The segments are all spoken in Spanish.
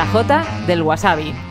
la J del wasabi.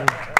Amen.